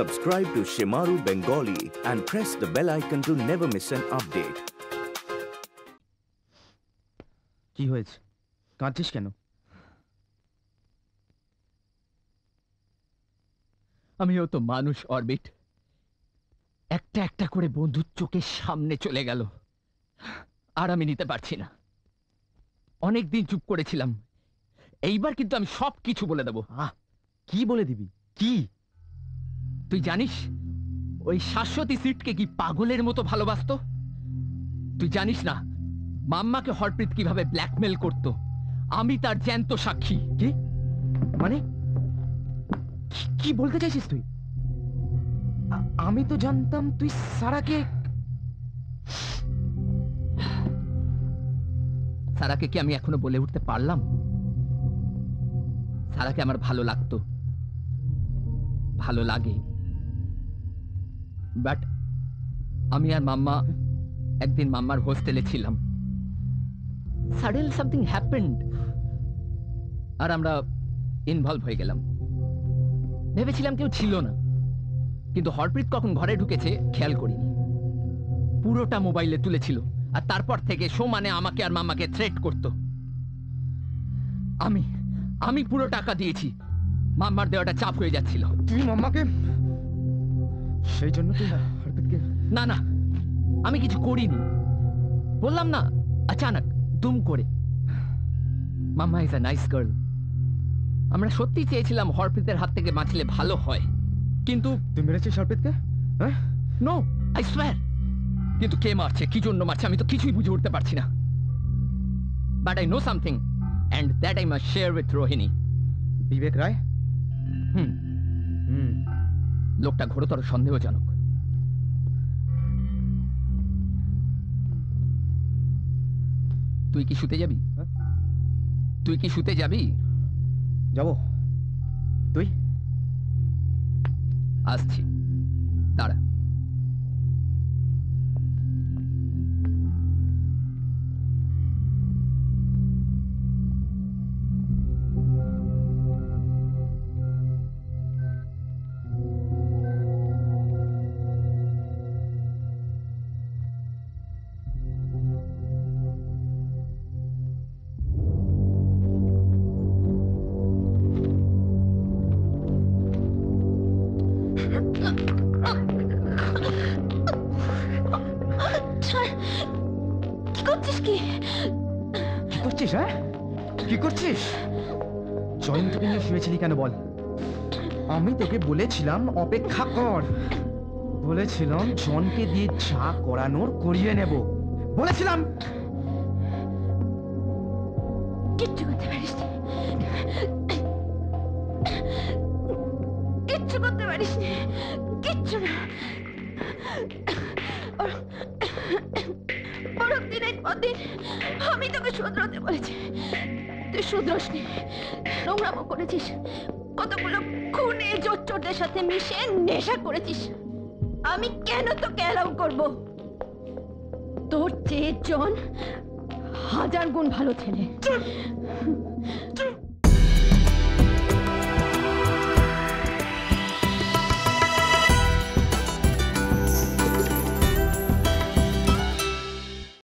Subscribe to Shimaru Bengali and press the bell icon to never miss an update. কি হয়েছে? কাঁদছিস কেন? আমিও তো মানুষ অরবিট। একটা একটা করে বন্ধুর চোখের সামনে চলে গেল। আর আমি নিতে পারছি না। অনেক দিন চুপ করেছিলাম। এইবার কিন্তু আমি সব কিছু বলে দেবো। আহ কি বলে দিবি? কি? তুই জানিস ওই শাশ্বতী সিটকে কি পাগলের মতো ভালোবাসতো? তুই জানিস না, মাম্মাকে হরপ্রীত কীভাবে ব্ল্যাকমেল করত? আমি তার জ্যান্ত সাক্ষী। কি? মানে কি- বলতে চাইছিস তুই? আমি তো জানতাম তুই সারাকে সারাকে কি আমি এখনও বলে উঠতে পারলাম? সারাকে আমার ভালো লাগতো। ভালো লাগে। বাট আমি আর মাম্মা একদিন মাম্মার হোস্টেলে ছিলাম। সাডেন সামথিং হ্যাপেন্ড আর আমরা ইনভলভ হয়ে গেলাম। ভেবেছিলাম কেউ ছিল না। কিন্তু হরপ্রীত কখন ঘরে ঢুকেছে খেয়াল করিনি। পুরোটা মোবাইলে তুলেছিল। আর তারপর থেকে সমানে আমাকে আর মামাকে থ্রেট করত। আমি আমি পুরো টাকা দিয়েছি। মাম্মার দেওয়াটা চাপ হয়ে যাচ্ছিল। তুই মাম্মাকে সেই জন্য তুই হরপ্রীতকে না না আমি কিছু করিনি। বললাম না আচানক দুম করে। Mamma is a nice girl আমরা সত্যি চেয়েছিলাম হরপ্রীতের হাত থেকে বাঁচলে ভালো হয়। কিন্তু তুই মেরেছিস হরপ্রীতকে? হ্যাঁ? নো আই সোয়ার কিন্তু কে মারছে কি জন্য মারছে আমি তো কিছুই বুঝে উঠতে পারছি না। But I know something and that I must share with Rohini Bibek Roy? Hmm hmm. লোকটা ঘোরতর সন্দেহজনক। তুই কি শুতে যাবি? হ্যাঁ? তুই কি শুতে যাবি? যাব। তুই? আসছি। কি করছিস কি? কি করছিস হ্যাঁ? কি করছিস? জয়ন্তকে নিয়ে শুয়েছিলি কেন বল? আমি তোকে বলেছিলাম অপেক্ষা কর। বলেছিলাম জনকে দিয়ে যা করানোর করিয়ে নেব। বলেছিলাম! কিচ্ছু করতে পারিস। কিচ্ছু করতে পারিস কিচ্ছু না। আমি তোকে বলেছি। তুই নোংরামো করেছিস। কতগুলো খুনে, জোচ্চোরদের সাথে মিশে নেশা করেছিস। আমি কেন তোকে অ্যালাউ করব? তোর চেয়ে জন হাজার গুণ ভালো ছেলে।